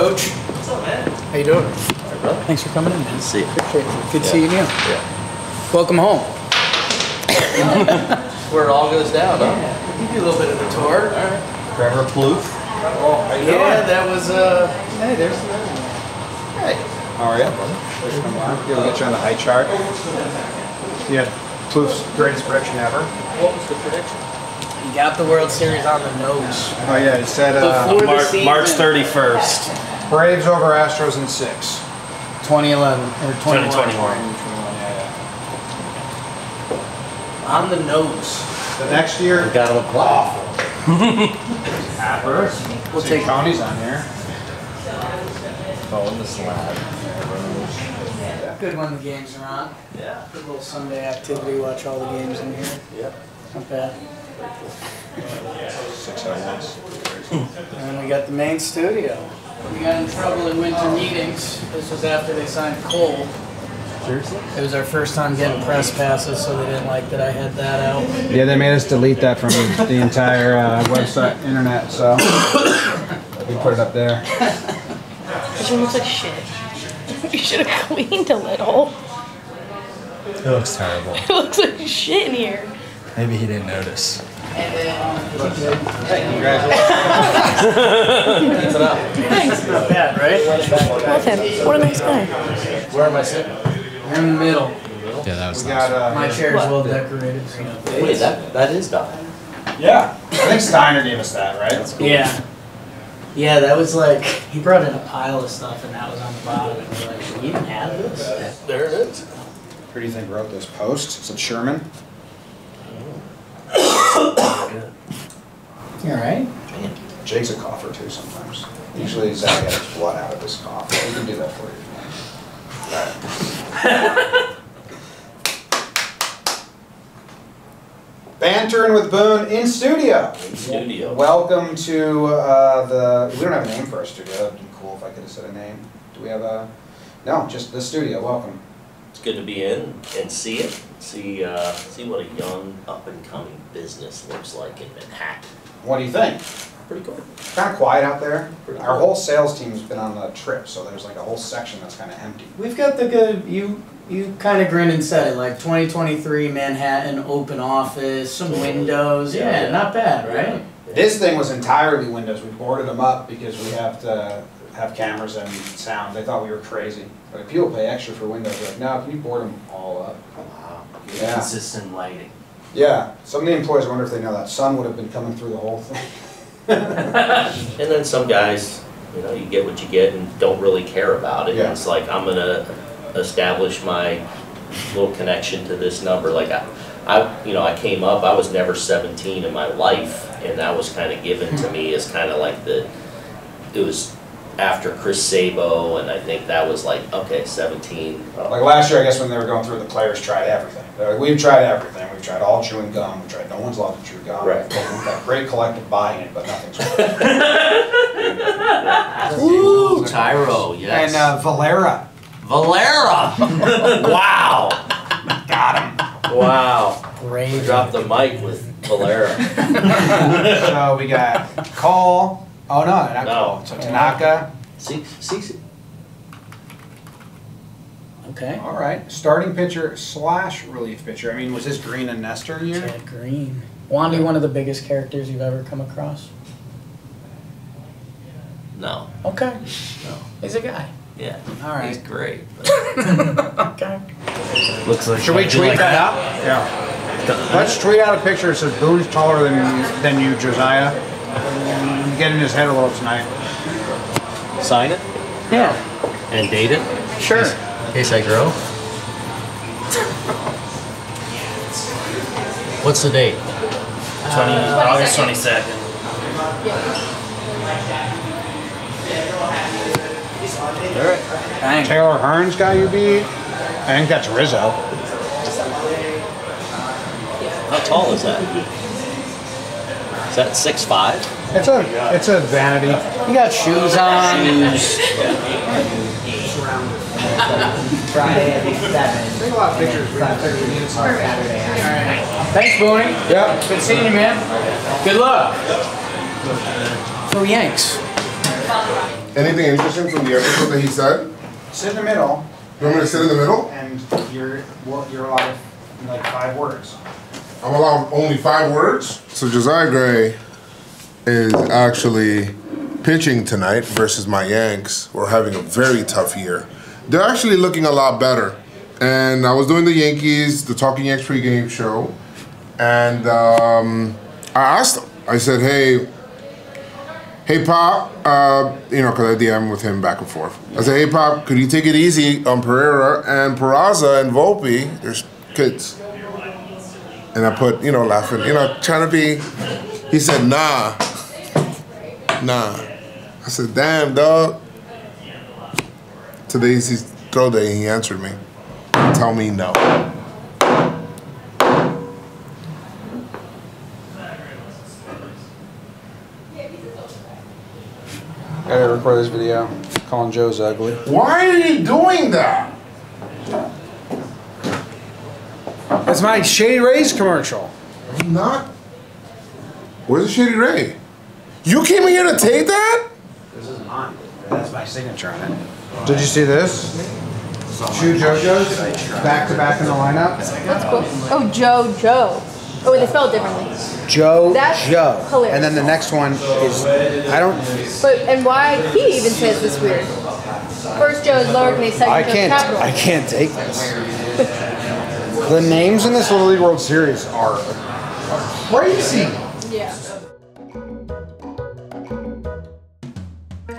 Coach. What's up, man? How you doing? All right, brother. Thanks for coming in, man. Good to see you. Appreciate it. Good Yeah. seeing you. Yeah. Welcome home. Where it all goes down, huh? Give you a little bit of a tour. All right. Trevor Plouffe. Oh, how you doing? Yeah, that was uh. Hey, there's the other one. Hey. How are you? Thanks for coming on. Yeah, we'll get you on the high chart. Yeah, Plouffe's greatest prediction ever. What was the prediction? He got the World Series on the nose. Oh yeah, he said uh, Mar- season. March 31st, Braves over Astros in six. 2011 or 21. 2021. On the nose. The next year, We got him a clock. Appers. We'll See, take- County's on here. Oh, in the slab. Good when the games are on. Yeah. Good little Sunday activity. Watch all the games in here. Yep. Not bad. Six hours. And we got the main studio. We got in trouble in winter meetings. This was after they signed Cole. Seriously? It was our first time getting press passes, so they didn't like that I had that out. Yeah, they made us delete that from the entire uh, website, internet. So we put it up there. This room looks like shit. You should have cleaned a little. it looks terrible. It looks like shit in here. Maybe he didn't notice. Keep it up. Not bad, right? Love him. What a nice guy. Where am I sitting? You're in the middle. Yeah, that was We got uh, My chair is well decorated. So. Wait, that, that is done. yeah. I think Steiner gave us that, right? Yeah. Yeah, that was like, he brought in a pile of stuff and that was on the bottom. And we're like, we even have this? There it is. Who do you think wrote this post? Is it Sherman? Good. You alright? Jake's a cougher too sometimes. Usually Zach gets blood out of his cough. He can do that for you. Alright. Bantering with Boone in studio. Studio. Welcome to uh, the. We don't have a name for our studio. That'd be cool if I could have said a name. Do we have a? No, just the studio. Welcome. It's good to be in and see it, see, uh, see what a young, up-and-coming business looks like in Manhattan. What do you think? Pretty cool. Kind of quiet out there. Pretty Our cool. whole sales team's been on the trip, so there's like a whole section that's kind of empty. We've got the good, you, you kind of grinned and said it, like 2023 Manhattan open office, some windows. Yeah, Yeah. not bad, right? This thing was entirely windows. We boarded them up because we have to have cameras and sound. They thought we were crazy. But if people pay extra for windows, they're like, no, can you board them all up? Wow. Yeah. Consistent lighting. Yeah, some of the employees wonder if they know that sun would have been coming through the whole thing. And then some guys, you know, you get what you get and don't really care about it. Yeah. It's like, I'm gonna establish my little connection to this number, like I, I, you know, I came up, I was never seventeen in my life, and that was kind of given to hmm. me as kind of like the, it was after Chris Sabo, and I think that was like, okay, seventeen. Like last year, I guess when they were going through, the players tried everything. They're like, we've tried everything. We've tried all chewing gum. We've tried, no one's allowed to chew gum. Right. We've got great collective buy-in, but nothing's working. Ooh, Tyro, yes. And uh, Valera. Valera! wow! Got him. Wow. Great. Drop the mic with Valera. So we got Cole. Oh, no, not No. Cole. So Tanaka. See, see, see. Okay. All right. Starting pitcher slash relief pitcher. I mean, was this Green and Nestor year? Chad uh, Green. Wandy, one of the biggest characters you've ever come across? No, Okay. no. He's a guy. Yeah. All right. He's great. but- okay. Looks like. Should we tweet that out? Yeah. Let's tweet out a picture that says Boone's taller than than you, Josiah. Get in his head a little tonight. Sign it Yeah. and date it Sure. in case I grow. What's the date? 20, uh, August 22nd. All right. Bang. Taylor Hearn's got you beat. I think that's Rizzo. How tall is that? Is that six five? It's a it's a vanity. You got shoes on. Friday at seven. Take a lot of pictures. Saturday. Thanks, Booney. Yep. Good seeing you, man. Good luck. So Yanks. anything interesting from the episode that he said? Sit in the middle, You want me to sit in the middle? and you're, well, you're allowed like five words. I'm allowed only five words. So Josiah Gray is actually pitching tonight versus my Yanks. We're having a very tough year. They're actually looking a lot better. And I was doing the Yankees, the Talking Yanks pregame show, and um, I asked him. I said, "Hey, hey, Pop," uh, you know, because I DM with him back and forth. I said, "Hey, Pop, could you take it easy on Pereira and Peraza and Volpe? There's kids." And I put, you know, laughing, you know, trying to be. He said, nah. Nah. I said, damn, dog. Today's his throw day, he answered me. Tell me no. Gotta record this video, calling Joez ugly. Why are you doing that? That's my Shady Rays commercial. I'm not. Where's the Shady Ray? You came in here to take that? This is mine. That's my signature on it. Did you see this? Two JoJo's back to back in the lineup. That's cool. Oh, Joe, Joe. Oh, they spelled differently. Joe, That's Joe. hilarious. And then the next one is, I don't, But and why he even says this weird? First Joe is lowercase, second I Joe is can't, capital. I can't take this. The names in this Little League World Series are crazy. Yeah.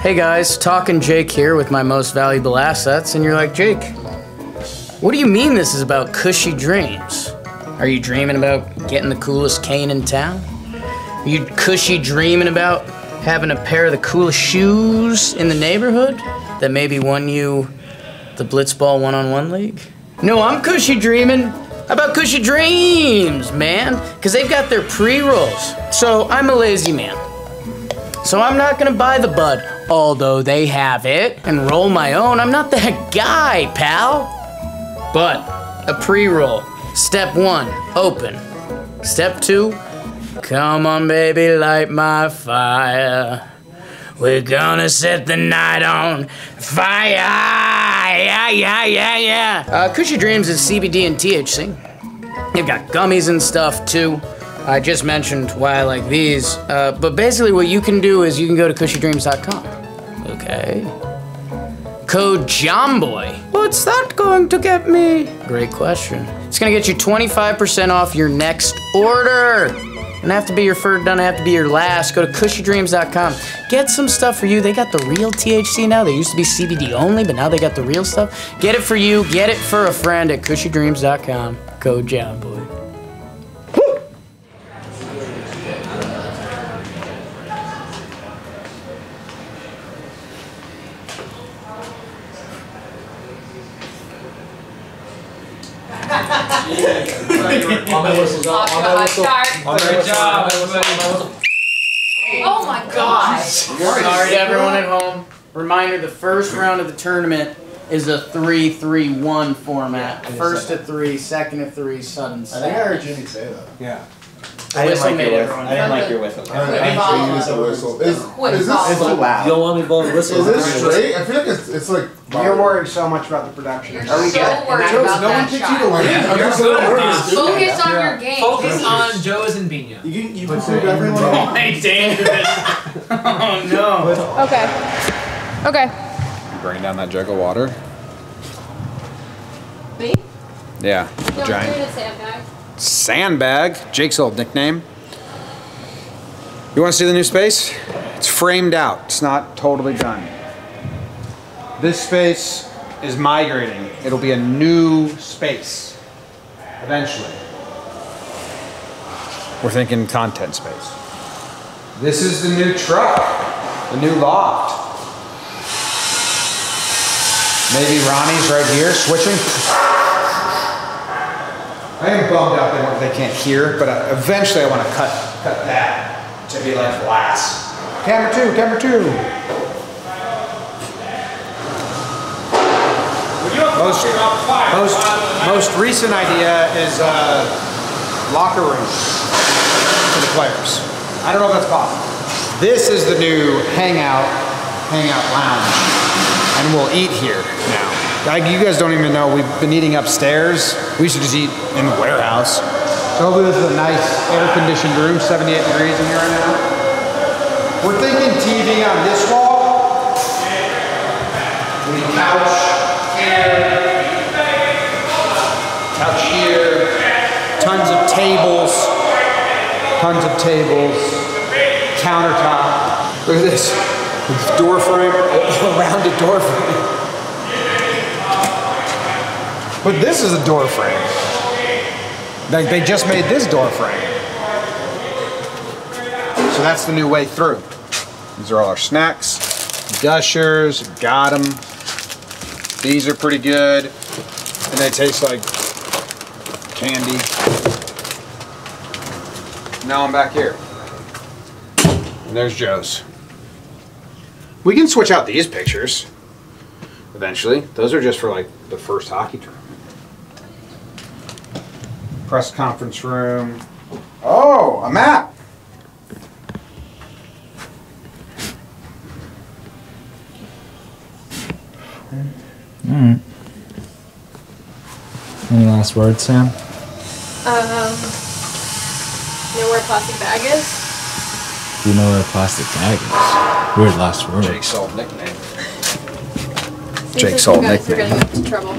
Hey guys, talking Jake here with my most valuable assets, and you're like, Jake, what do you mean this is about Kushy Dreams? Are you dreaming about getting the coolest cane in town? Are you cushy dreaming about having a pair of the coolest shoes in the neighborhood that maybe won you the Blitzball one on one league? No, I'm cushy dreaming about Kushy Dreams, man, because they've got their pre rolls. So I'm a lazy man. So I'm not gonna buy the bud, although they have it, and roll my own. I'm not that guy, pal. But a pre roll. Step one, open. Step two, come on, baby, light my fire. We're gonna set the night on fire. Yeah, yeah, yeah. Uh, Kushy Dreams is CBD and THC. They've got gummies and stuff too. I just mentioned why I like these, uh, but basically what you can do is you can go to kushydreams.com. Okay. Code JOMBOY. What's that going to get me? Great question. It's gonna get you 25% off your next order. Doesn't have to be your first, doesn't have to be your last. Go to kushydreams.com. Get some stuff for you. They got the real THC now. They used to be CBD only, but now they got the real stuff. Get it for you, get it for a friend at kushydreams.com. Code JOMBOY. On my whistle, on my whistle. Great job, Oh my god. Sorry to everyone at home. Reminder, the first round of the tournament is a 3-3-1 format. First to three, second to three, sudden start. Jimmy say that. Yeah. The whistle made everyone I didn't like your whistle. I actually use the whistle. Is, Quick is follow. this, You don't want me blowing whistles. is this straight? I feel like it's, it's like. You're worried so much about the production. You're Are we so good? worried Joe, about no one that picked you to shot. win. I'm you're just a little good, nervous. Focus on your game. Focus on Joe's and Bina. You can, you can prove everyone. Hey, dangerous. oh no. Okay. Okay. Bring down that jug of water. Me? Yeah, giant. sandbag. Sandbag, Jake's old nickname. You want to see the new space? It's framed out. It's not totally done. This space is migrating. It'll be a new space eventually. We're thinking content space. This is the new truck, the new loft. Maybe Ronnie's right here switching. I am bummed out they, they can't hear, but uh, eventually I want to cut cut that to be like glass. Camera two, camera two. Most, most, most recent idea is uh, locker room for the players. I don't know if that's possible. This is the new hangout hangout lounge, and we'll eat here now. You guys don't even know, we've been eating upstairs. We to just eat in the warehouse. So hopefully this is a nice air-conditioned room, 78 degrees in here right now. We're thinking TV on this wall. We couch here. Couch here. Tons of tables. Tons of tables. Countertop. Look at this. Door frame. A rounded door frame. But this is a door frame. Like they just made this door frame. So that's the new way through. These are all our snacks. Gushers, got them. These are pretty good. And they taste like candy. Now I'm back here. And there's Joez. We can switch out these pictures eventually. Those are just for like the first hockey tournament. Press conference room. Oh, a map. Any last words, Sam? Um, you know where a plastic bag is? Do you know where a plastic bag is? Weird last word. Jake's old nickname. Seems Jake's like old you guys are nickname. getting into trouble.